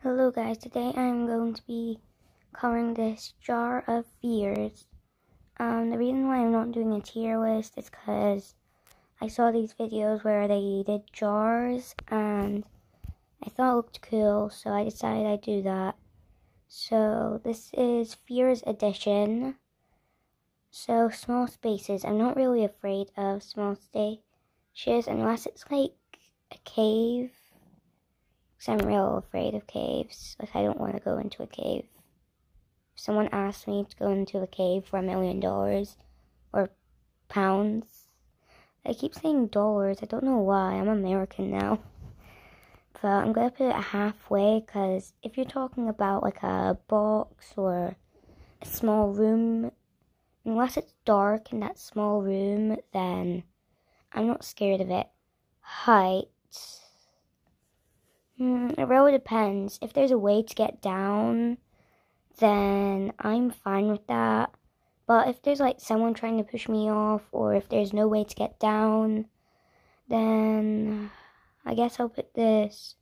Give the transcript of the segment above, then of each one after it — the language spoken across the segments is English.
Hello guys, today I'm going to be covering this jar of fears. Um, the reason why I'm not doing a tier list is because I saw these videos where they did jars and I thought it looked cool, so I decided I'd do that. So this is Fears Edition. So small spaces. I'm not really afraid of small spaces unless it's like a cave because I'm real afraid of caves. Like, I don't want to go into a cave. If someone asked me to go into a cave for a million dollars or pounds, I keep saying dollars. I don't know why. I'm American now. But I'm going to put it halfway because if you're talking about like a box or a small room, unless it's dark in that small room, then I'm not scared of it. Height Mm, it really depends. If there's a way to get down, then I'm fine with that. But if there's like someone trying to push me off, or if there's no way to get down, then I guess I'll put this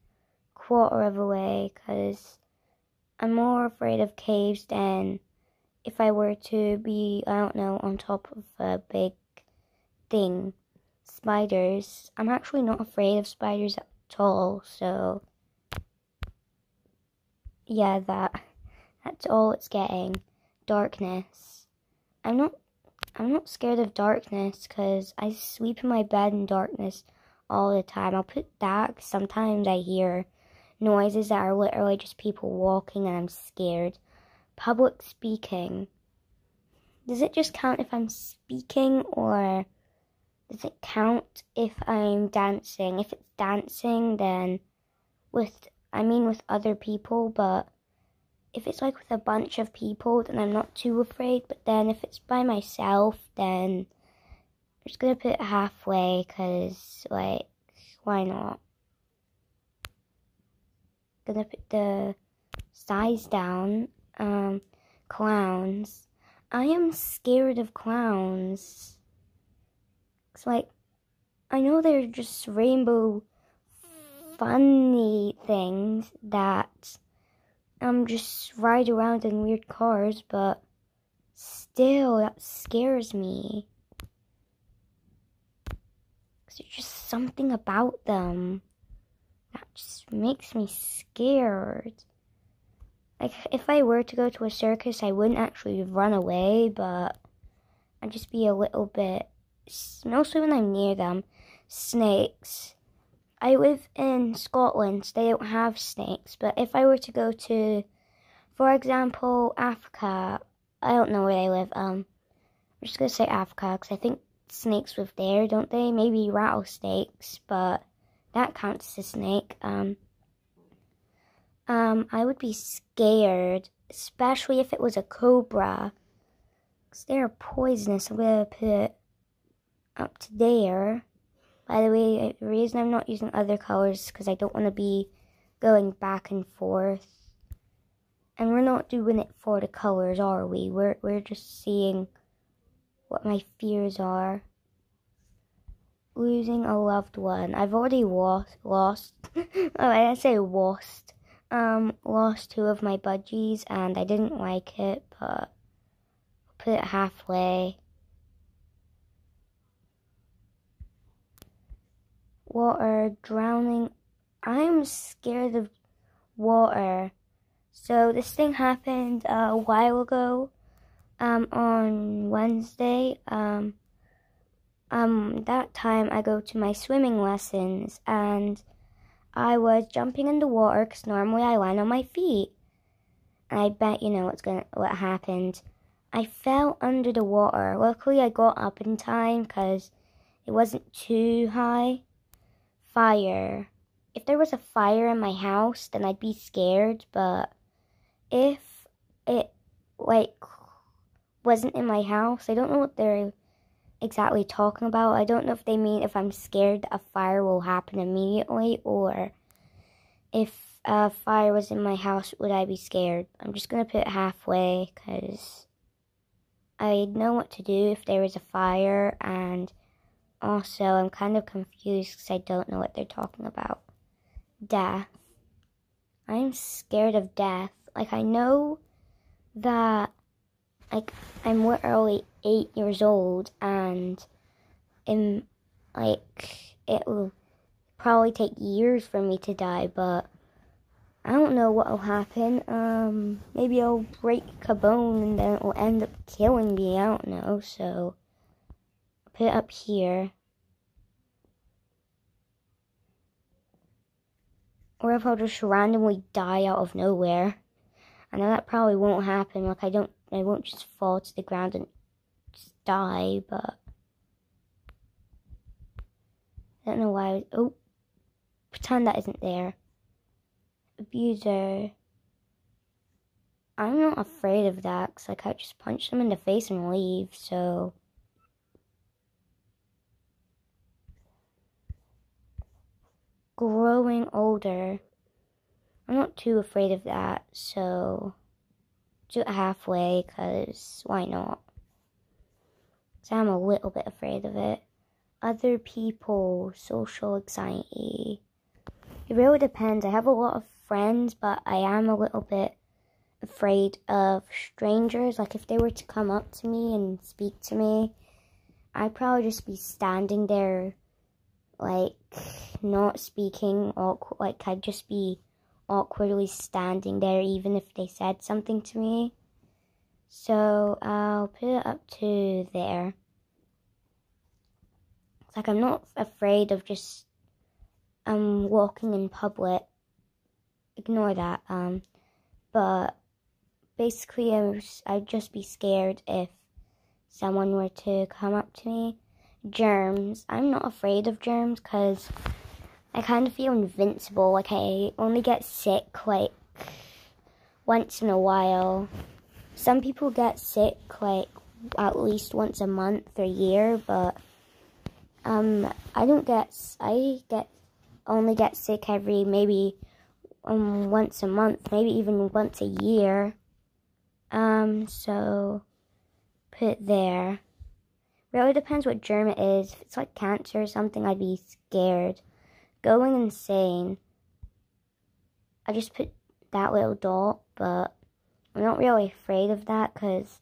quarter of a way because I'm more afraid of caves than if I were to be, I don't know, on top of a big thing. Spiders. I'm actually not afraid of spiders at all, so yeah, that that's all it's getting. Darkness. I'm not I'm not scared of darkness because I sleep in my bed in darkness all the time. I'll put that sometimes I hear noises that are literally just people walking and I'm scared. Public speaking. Does it just count if I'm speaking or does it count if I'm dancing? If it's dancing, then with I mean with other people, but if it's like with a bunch of people, then I'm not too afraid. But then if it's by myself, then I'm just gonna put it halfway, cause like, why not? Gonna put the size down. Um, clowns. I am scared of clowns. Like, I know they're just rainbow funny things that um just ride around in weird cars, but still that scares me. Cause there's just something about them that just makes me scared. Like if I were to go to a circus, I wouldn't actually run away, but I'd just be a little bit. Mostly when I'm near them, snakes I live in Scotland, so they don't have snakes. But if I were to go to, for example, Africa, I don't know where they live. Um, I'm just gonna say Africa because I think snakes live there, don't they? Maybe rattlesnakes, but that counts as a snake. Um, um, I would be scared, especially if it was a cobra, because they're poisonous. I'm gonna put up to there. By the way, the reason I'm not using other colors is because I don't want to be going back and forth. And we're not doing it for the colors, are we? We're, we're just seeing what my fears are. Losing a loved one. I've already lost, lost, oh, I didn't say lost, um, lost two of my budgies and I didn't like it, but put it halfway. Water, drowning. I'm scared of water. So this thing happened a while ago um, on Wednesday. Um, um, that time I go to my swimming lessons and I was jumping in the water because normally I land on my feet. I bet you know what's gonna what happened. I fell under the water. Luckily, I got up in time because it wasn't too high fire. If there was a fire in my house, then I'd be scared, but if it, like, wasn't in my house, I don't know what they're exactly talking about. I don't know if they mean if I'm scared that a fire will happen immediately, or if a fire was in my house, would I be scared? I'm just gonna put it halfway, because I know what to do if there is a fire, and also, I'm kind of confused because I don't know what they're talking about. Death. I'm scared of death. Like, I know that, like, I'm literally eight years old and, in, like, it will probably take years for me to die, but I don't know what will happen. Um, maybe I'll break a bone and then it will end up killing me. I don't know. So, put it up here. Or if I'll just randomly die out of nowhere. I know that probably won't happen. Like, I don't, I won't just fall to the ground and just die, but. I don't know why I was, oh, pretend that isn't there. Abuser. I'm not afraid of that because like I just punch them in the face and leave, so. Growing older. I'm not too afraid of that, so do it halfway because why not? So I'm a little bit afraid of it. Other people, social anxiety. It really depends. I have a lot of friends, but I am a little bit afraid of strangers. Like if they were to come up to me and speak to me, I'd probably just be standing there, like not speaking, awkward. Like I'd just be awkwardly standing there, even if they said something to me. So I'll put it up to there. It's like I'm not afraid of just um walking in public ignore that. Um, but basically, I was, I'd just be scared if someone were to come up to me. Germs. I'm not afraid of germs because I kind of feel invincible. Like I only get sick like once in a while. Some people get sick like at least once a month or year, but um, I don't get. I get only get sick every maybe um, once a month, maybe even once a year. Um, so put there. It really depends what germ it is. If it's like cancer or something, I'd be scared. Going insane. I just put that little dot, but I'm not really afraid of that because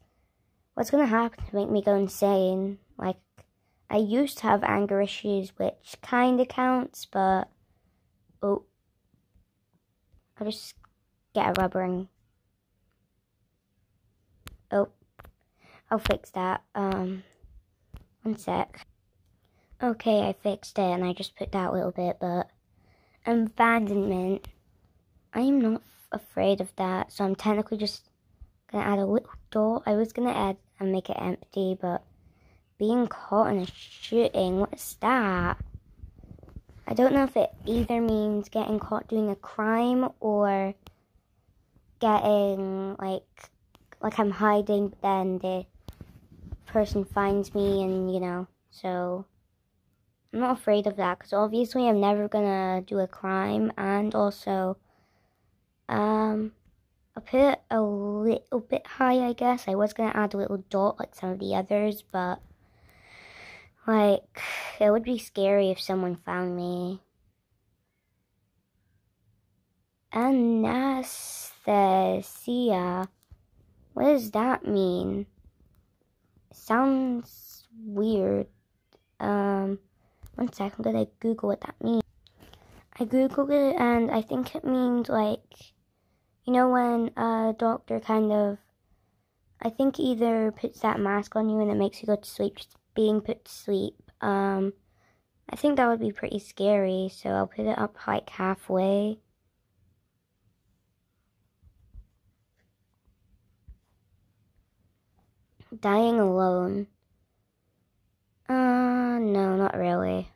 what's going to happen to make me go insane? Like, I used to have anger issues, which kind of counts, but oh, I'll just get a rubber and oh I'll fix that um one sec. Okay I fixed it and I just put that little bit but abandonment. I'm not afraid of that so I'm technically just gonna add a little door. I was gonna add and make it empty but being caught in a shooting what's that? I don't know if it either means getting caught doing a crime or getting like like I'm hiding but then the person finds me and you know so I'm not afraid of that because obviously I'm never gonna do a crime and also um I put a little bit high I guess I was gonna add a little dot like some of the others but like, it would be scary if someone found me. Anesthesia. What does that mean? Sounds weird. Um, one second, did I Google what that means? I Googled it and I think it means like, you know, when a doctor kind of, I think either puts that mask on you and it makes you go to sleep, just being put to sleep. Um, I think that would be pretty scary, so I'll put it up like halfway. Dying alone. Uh, no, not really.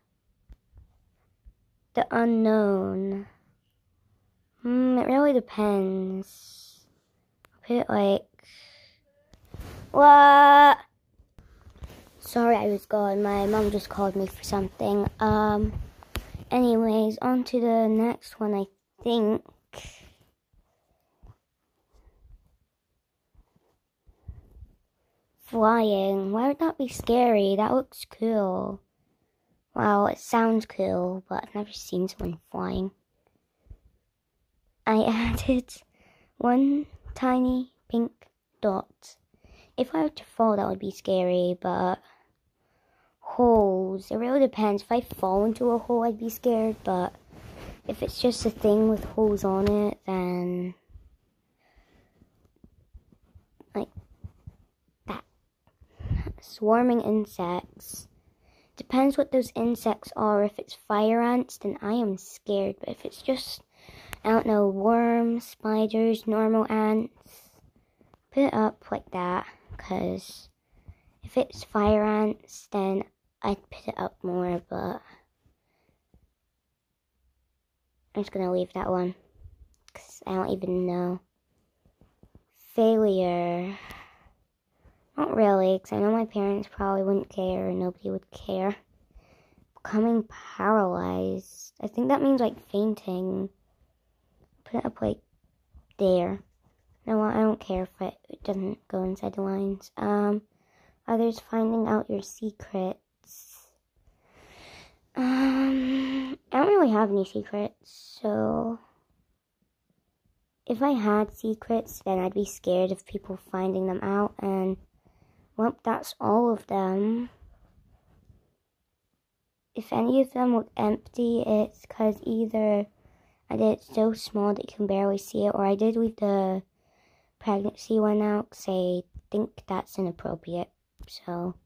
The unknown. Hmm, it really depends. Put it like... What? Sorry I was gone. My mom just called me for something. Um, anyways, on to the next one, I think. Flying. Why would that be scary? That looks cool. Well, it sounds cool, but I've never seen someone flying. I added one tiny pink dot. If I were to fall, that would be scary, but holes, it really depends. If I fall into a hole, I'd be scared, but if it's just a thing with holes on it, then like that. Swarming insects. Depends what those insects are. If it's fire ants, then I am scared. But if it's just, I don't know, worms, spiders, normal ants, put it up like that. Because if it's fire ants, then I'd put it up more. But I'm just going to leave that one. Because I don't even know. Failure. Not really, because I know my parents probably wouldn't care and nobody would care. Becoming paralyzed. I think that means like fainting. Put it up like there. No, I don't care if it, it doesn't go inside the lines. Um, others finding out your secrets. Um, I don't really have any secrets, so if I had secrets, then I'd be scared of people finding them out and well, that's all of them. If any of them look empty, it's because either I did it so small that you can barely see it, or I did leave the pregnancy one out because I think that's inappropriate. So.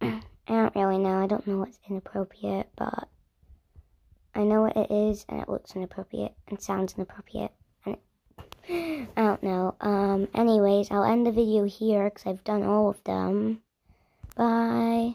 I don't really know. I don't know what's inappropriate, but I know what it is, and it looks inappropriate and sounds inappropriate. I don't know. Um, anyways, I'll end the video here because I've done all of them. Bye.